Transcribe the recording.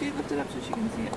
do lift it up so she can see it.